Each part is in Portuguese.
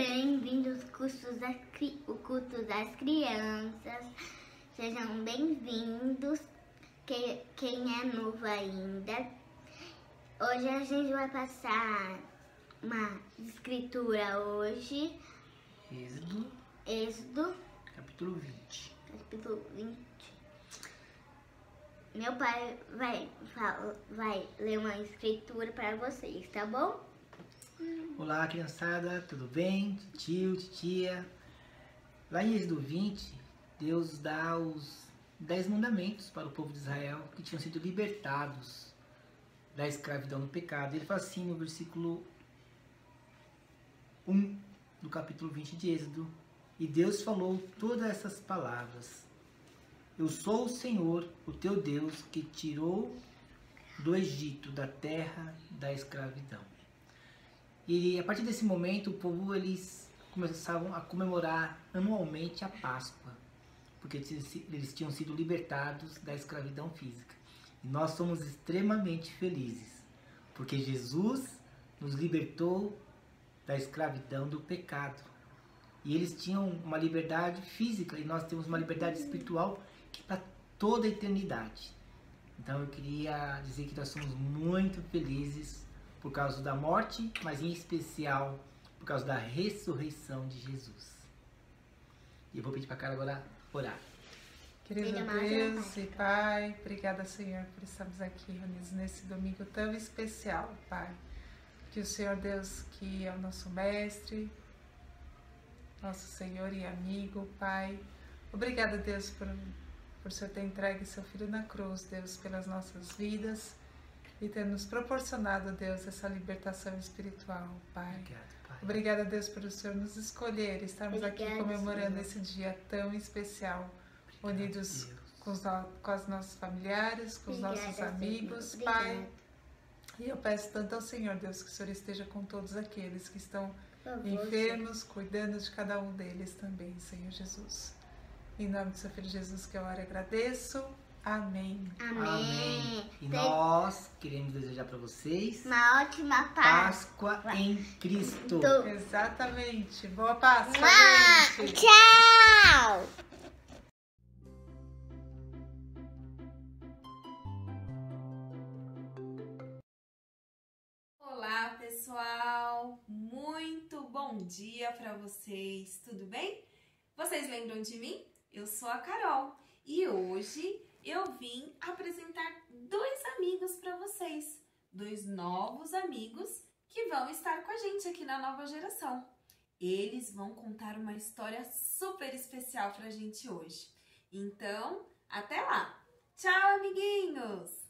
bem-vindos ao culto das crianças. Sejam bem-vindos. Quem, quem é novo ainda. Hoje a gente vai passar uma escritura hoje. Êxodo, Êxodo, capítulo 20. capítulo 20. Meu pai vai, vai ler uma escritura para vocês, tá bom? Olá, criançada, tudo bem? Tio, titia. Lá em Êxodo 20, Deus dá os 10 mandamentos para o povo de Israel que tinham sido libertados da escravidão do pecado. Ele fala assim no versículo 1 do capítulo 20 de Êxodo: E Deus falou todas essas palavras. Eu sou o Senhor, o teu Deus, que tirou do Egito, da terra da escravidão. E a partir desse momento, o povo eles começavam a comemorar anualmente a Páscoa, porque eles tinham sido libertados da escravidão física. E nós somos extremamente felizes, porque Jesus nos libertou da escravidão do pecado. E eles tinham uma liberdade física e nós temos uma liberdade espiritual que para toda a eternidade. Então eu queria dizer que nós somos muito felizes por causa da morte, mas em especial por causa da ressurreição de Jesus. E eu vou pedir para a cara agora orar. Querido Deus e Pai, obrigada, Senhor, por estarmos aqui reunidos nesse domingo tão especial, Pai. Que o Senhor Deus, que é o nosso mestre, nosso Senhor e amigo, Pai. Obrigada, Deus, por, por o Senhor ter entregue seu Filho na cruz, Deus, pelas nossas vidas e ter nos proporcionado, Deus, essa libertação espiritual, Pai. Obrigado, Pai. Obrigada, Deus, por o Senhor nos escolher e estarmos aqui Obrigada, comemorando Senhor. esse dia tão especial, Obrigado, unidos Deus. com os, com os nossos familiares, com os nossos Senhor. amigos. Pai. E eu peço tanto ao Senhor, Deus, que o Senhor esteja com todos aqueles que estão favor, enfermos, cuidando de cada um deles também, Senhor Jesus. Em nome do seu Filho Jesus que eu oro e agradeço. Amém. Amém. Amém. E nós queremos desejar para vocês Uma ótima paz. Páscoa em Cristo. Do- Exatamente. Boa Páscoa. Tchau! Olá, pessoal! Muito bom dia para vocês, tudo bem? Vocês lembram de mim? Eu sou a Carol e hoje eu vim apresentar dois amigos para vocês, dois novos amigos que vão estar com a gente aqui na nova geração. Eles vão contar uma história super especial para a gente hoje. Então, até lá! Tchau, amiguinhos!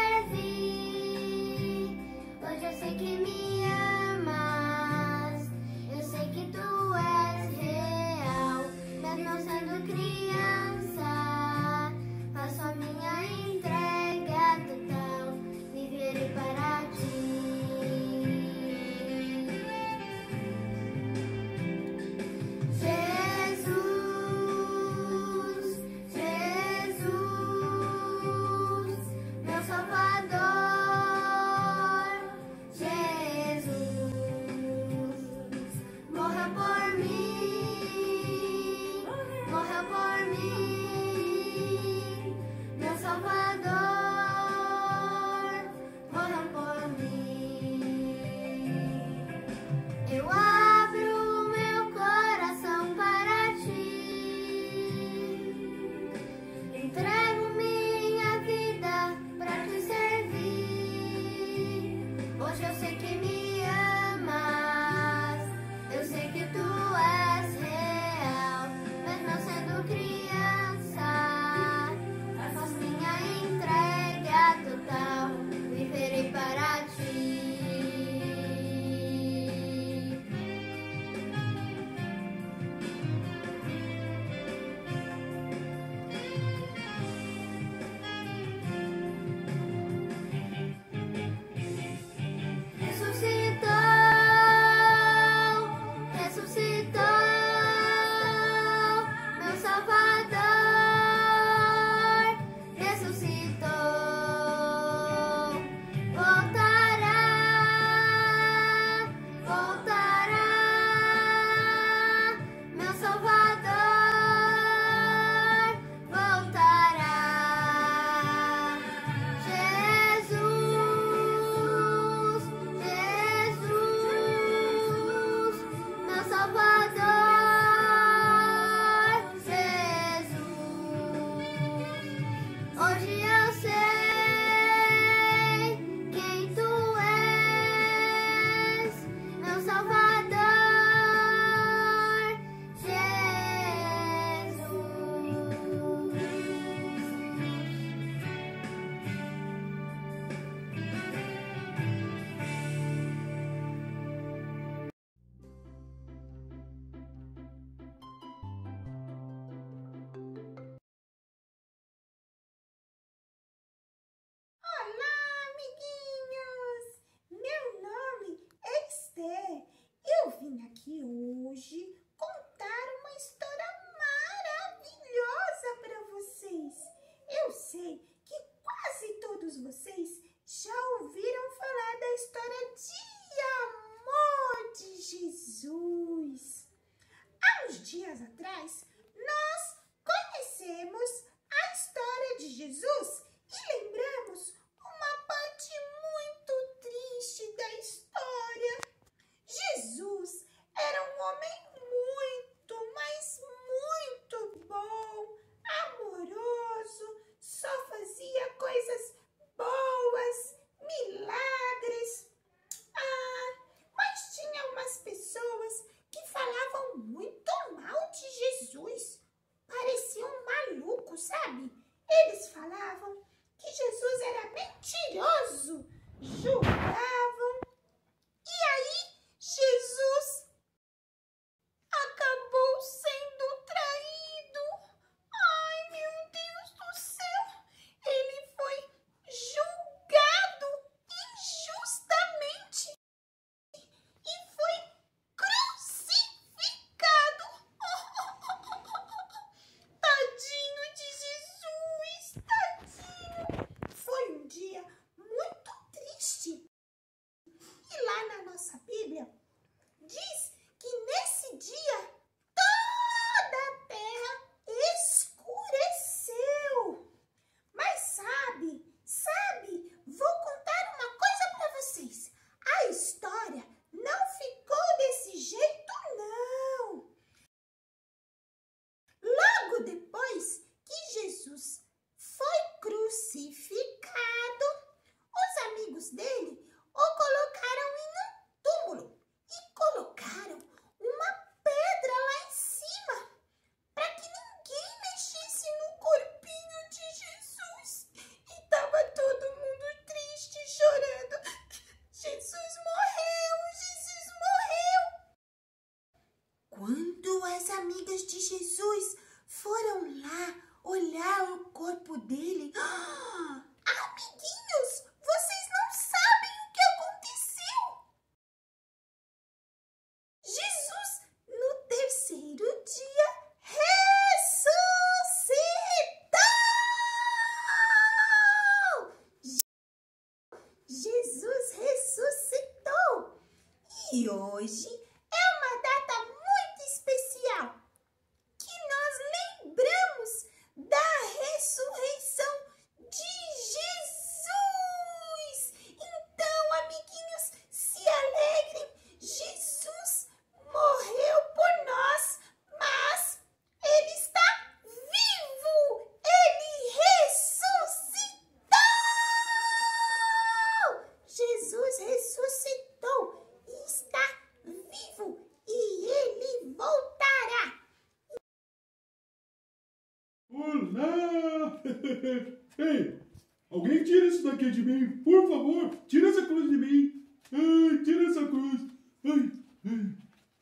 daqui de mim, por favor! Tira essa cruz de mim! Ai, tira essa cruz! Ai, ai,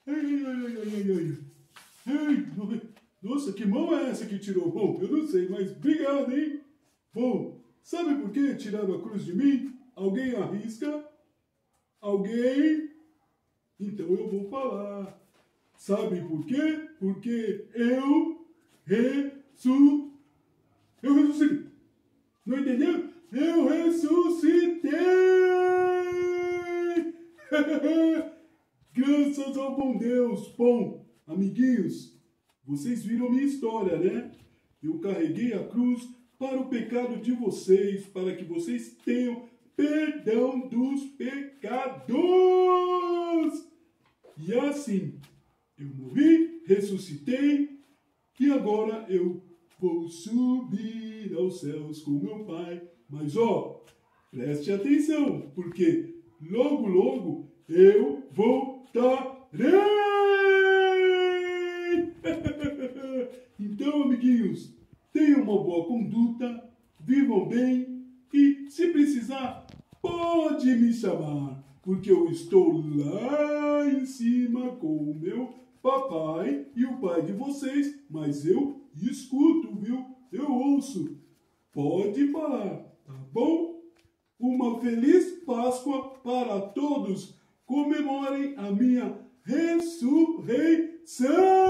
ai, ai, ai, ai, ai, ai. Nossa, que mão é essa que tirou? Bom, eu não sei, mas obrigado, hein? Bom, sabe por que tiraram a cruz de mim? Alguém arrisca? Alguém? Então eu vou falar. Sabe por quê? Porque eu ressu... Eu ressuscitei. Não entendeu? Eu ressuscitei! Graças ao bom Deus. Bom, amiguinhos, vocês viram minha história, né? Eu carreguei a cruz para o pecado de vocês, para que vocês tenham perdão dos pecados. E assim, eu morri, ressuscitei e agora eu vou subir aos céus com meu Pai. Mas ó, preste atenção, porque logo, logo eu voltarei. então, amiguinhos, tenham uma boa conduta, vivam bem e, se precisar, pode me chamar, porque eu estou lá em cima com o meu papai e o pai de vocês, mas eu escuto, viu? Eu ouço. Pode falar, bom? Uma feliz Páscoa para todos. Comemorem a minha ressurreição.